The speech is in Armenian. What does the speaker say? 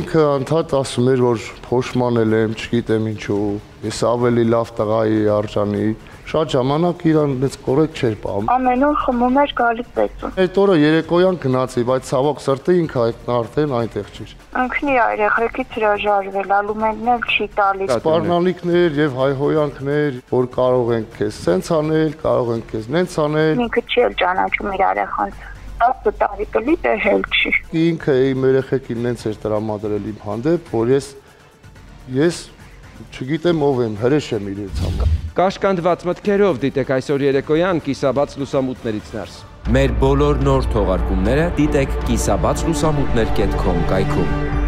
Ինքը անդադ ասում էր, որ փոշմանել եմ, չգիտեմ ինչու, ես ավելի լավ տղայի արժանի, շատ ժամանակ իրան այդպես կորեկտ չէր պահում։ Ամեն օր խմում էր գալի պետուն։ Այդ օրը երեկոյան գնացի, բայց ցավոք սրտի ինքը այդ արդեն այնտեղ չէր։ Ինքնի ա երեխեքից հրաժարվել, ալումենն էլ չի տալիս։ Սպառնալիքներ եւ հայհոյանքներ, որ կարող են քեզ սենց անել, կարող են քեզ նենց անել։ Ինքը չի ճանաչում իր երեխան։ 10 տարի կլի դե հել չի։ Ինքը իմ երեխեքին նենց էր տրամադրել իմ հանդեպ, որ ես ես չգիտեմ ով եմ, հրեշ եմ իրենց համար։ Կաշկանդված մտքերով դիտեք այսօր երեկոյան կիսաբաց լուսամուտներից ներս։ Մեր բոլոր նոր թողարկումները դիտեք կիսաբաց լուսամուտներ.com կայքում։